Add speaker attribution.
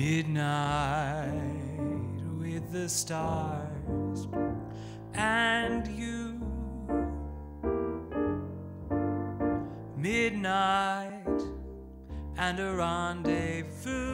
Speaker 1: Midnight with the stars and you. Midnight and a rendezvous